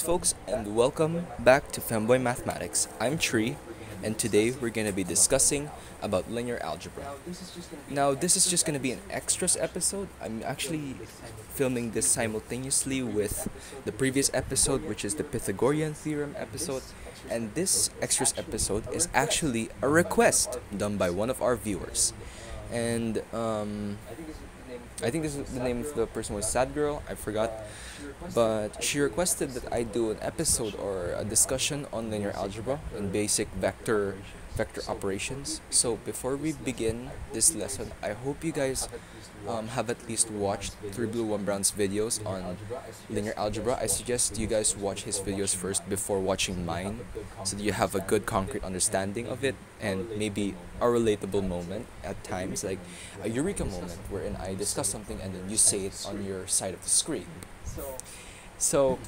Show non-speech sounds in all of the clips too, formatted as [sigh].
Folks, and welcome back to Femboy Mathematics. I'm Tree, and today we're going to be discussing about linear algebra. Now, this is just going to be an extras episode. I'm actually filming this simultaneously with the previous episode, which is the Pythagorean theorem episode, and this extras episode is actually a request done by one of our viewers. And um, I think this is the name of the person was Sad Girl. I forgot, but she requested that I do an episode or a discussion on linear algebra and basic vector vector operations. So before we begin this lesson, I hope you guys um, have at least watched 3 Blue 1 Brown's videos on linear algebra. I suggest you guys watch his videos first before watching mine so that you have a good concrete understanding of it and maybe a relatable moment at times, like a eureka moment wherein I discuss something and then you say it on your side of the screen. So,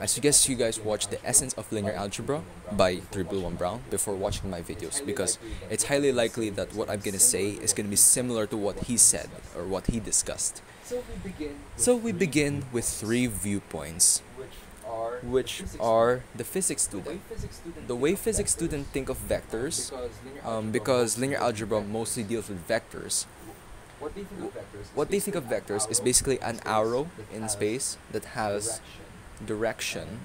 I [clears throat] suggest you guys watch The Essence of Linear Algebra by 3 Blue 1 Brown before watching my videos because it's highly likely that what I'm gonna say is gonna be similar to what he said or what he discussed. So we begin with three viewpoints, which are the physics student. The way physics student think of vectors, um, because linear algebra mostly deals with vectors, What they think of vectors. what they think of vectors is basically an arrow in space that has direction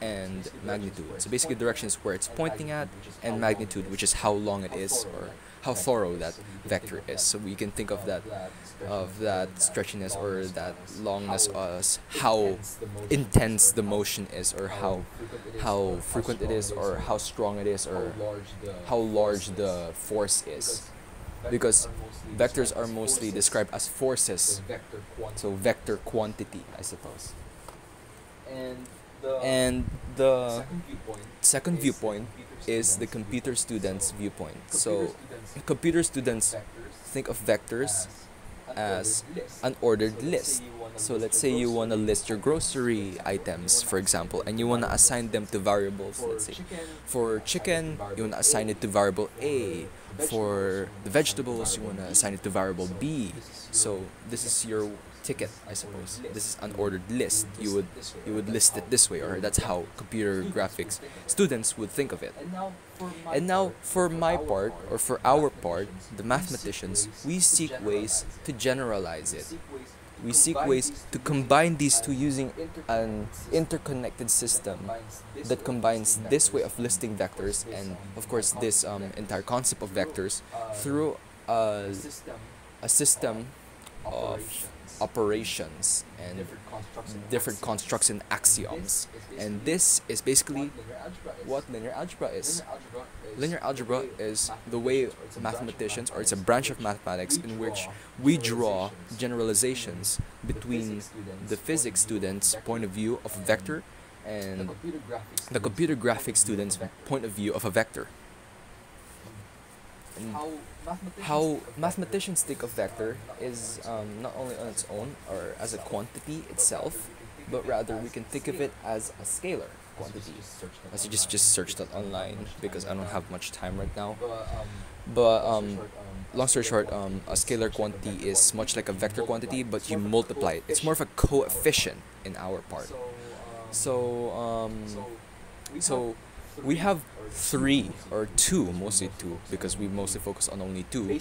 and magnitude. So basically direction is where it's pointing at and magnitude which is how long it is or how thorough that vector is. So we can think of that of that stretchiness or that longness as how intense the motion is or how how frequent it is or how strong it is or how large the force is. Because vectors are mostly described as forces, so vector quantity, I suppose. And the second viewpoint is the computer student's viewpoint. So computer students think of vectors as an ordered list. So let's say you want to list your grocery items, for example, and you want to assign them to variables. Let's say for chicken, you want to assign it to variable A. For the vegetables, you want to assign it to variable B. So this is your ticket, I suppose. This is an ordered list. You would you would list it this way, or that's how computer graphics students would think of it. And now for my part, or for our part, the mathematicians, we seek ways to generalize it. We seek ways to combine these two using an interconnected system that combines this way of listing vectors and, of course, this um, entire concept of vectors through a, system a system of operations and different constructs and axioms. And this is basically what linear algebra is. Linear algebra is. Linear algebra Linear algebra is the way mathematicians, or it's a branch of mathematics in which we draw generalizations between the physics student's point of view of a vector and the computer graphics student's point of view of a vector. And how mathematicians how think of mathematicians think of vector is um, not only on its own or as a quantity itself, but rather we can think of it as a scalar I should just just search that online because I don't have much time right now. But, um, um, long story short, um, a scalar quantity is much like a vector quantity, but you multiply it. It's more of a coefficient in our part. So, um, um, so so we have three or two, mostly two, because we mostly focus on only two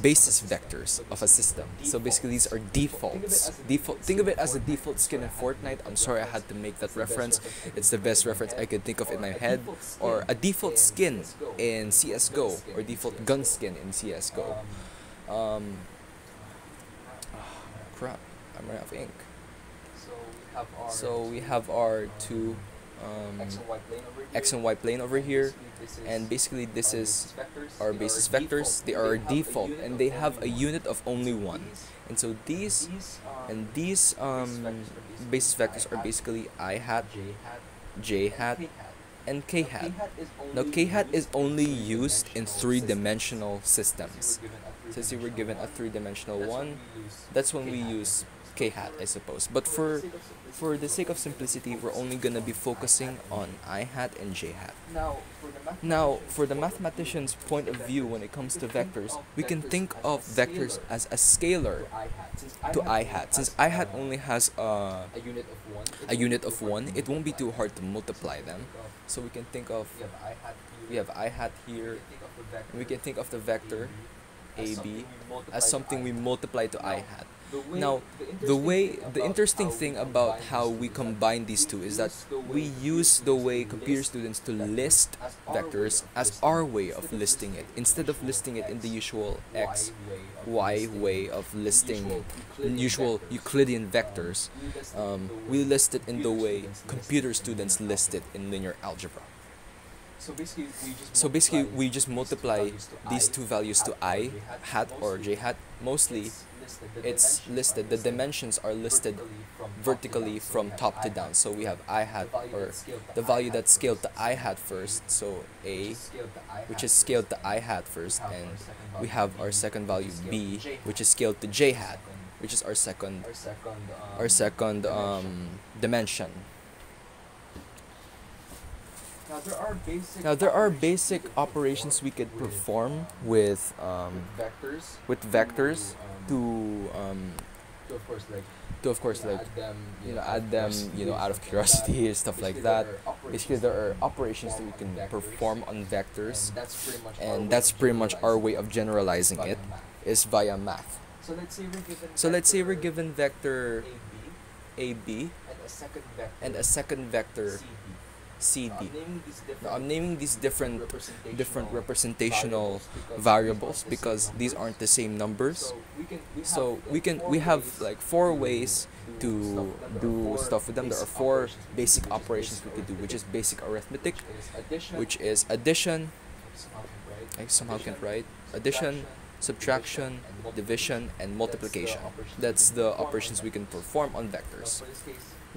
basis vectors. of a system. So basically, these are defaults. Default. Think of it as a default skin in Fortnite. I'm sorry I had to make that reference. It's the best reference I could think of in my head. Or a default skin in CS:GO, or default gun skin in CS:GO. Um, crap, I'm running out of ink. So we have our two um, x and y plane over here. and y plane over here, Basically, this is our basis vectors. They are default, and they have a unit of only one. And so these and these um, basis vectors are basically i hat, j hat, and k hat. Now k hat is only used in three-dimensional systems. Since you were given a three-dimensional one, that's when we use k hat, I suppose. But for for the sake of simplicity, we're only gonna be focusing on i hat and j hat. Now, for the math Now, for the mathematician's point of view when it comes to vectors, we can think of vectors as a scalar to i hat. Since i hat only has a, a unit of one, a unit of 1, it won't be too hard to multiply them. So we can think of We have i hat here. we have i hat here, and we can think of the vector ab as something we multiply to i hat. Now, the way the interesting thing about how we combine these two is that we use the way computer students to list vectors as our way of listing it instead of listing it in the usual x y way of listing usual Euclidean vectors. Um, we list it in the way computer students list it in linear algebra. So basically, we just So basically, we just multiply multiply these two values to i hat or j hat. Mostly, it's listed. The dimensions are listed vertically from top to down. So we have i hat or the value that's scaled to i hat first. So a, which is scaled to i hat first, and we have our second value b, which is scaled to j hat, which is our second our second um, um, dimension. Now there are basic. Now there are operations basic we could operations we could perform with um, with vectors with vectors to, um, to of course like to of course like add them you know out add of them curiosity you know and [laughs] out of stuff curiosity and stuff like that. Basically, there are operations that we can perform on vectors, and that's pretty much our and way that's of pretty much our generalizing way of generalizing via it is via math. So let's say we're given. So let's say we're vector given vector AB and a second vector. and a second vector CD. Now, I'm naming these different. Now I'm naming these different representational different representational variables because these aren't the same numbers. So we can. We have, like, four ways like four ways to do stuff with them. There are four basic do, which is operations we could do, which is basic arithmetic, which is addition, somehow can write, I somehow can't write, addition, subtraction, division, and multiplication. That's the operations we can perform on vectors.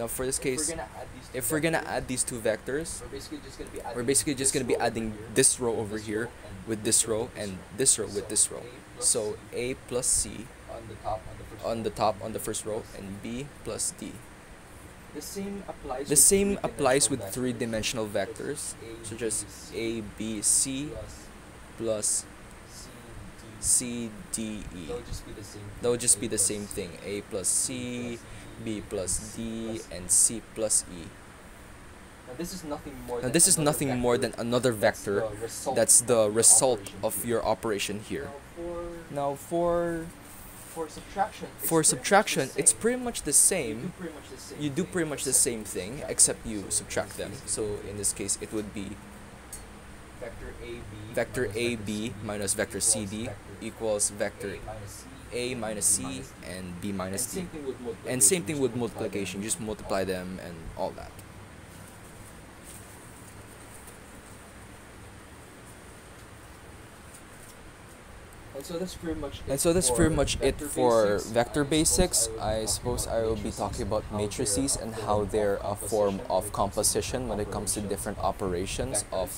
For this case, Now for this case, we're gonna add these two if we're gonna add these two vectors, we're basically just gonna be adding we're basically just this row over adding here, this row over here with this row and this row with this row. So A plus C on the top on the first row. the top on the first row and B plus D. The same applies. The with same applies with three-dimensional vectors, such as A, B, C plus plus C, D. E. They'll just be the same. That would just A be the same thing. A plus C, B plus D, and C plus E. Now this is nothing more. Now than this is another nothing more than vector. That's the result That's of the your result operation of here. your operation here. Now for Now for for subtraction. it's for pretty much the subtraction, it's same. pretty much the You do same. pretty much the same. You do thing, pretty much the except same thing, except you subtract them. So in this case, it would be vector AB vector minus AB minus vector CD equals vector A minus C A minus C B and B minus D. same thing with multiplication. And same thing with multiplication, just multiply them and all that. And so that's pretty much it. And so that's for pretty much it vector for basics. vector basics. I suppose I will be talking about matrices and how they're uh, they're uh, a form of composition when it comes to different operations of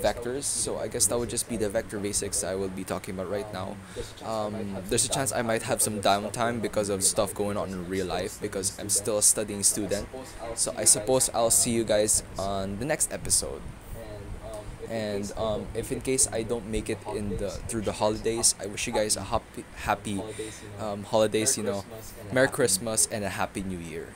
vectors. So I guess that would just be the vector basics I will be talking about right now. Um, there's a chance I um, might have some downtime because of stuff going on in real life because I'm still a studying student. So I suppose I'll see you uh, guys on the next episode. And um, if in case I don't make it in the through the holidays, I wish you guys a happy happy um, holidays. You know, Merry Christmas and a Happy New Year.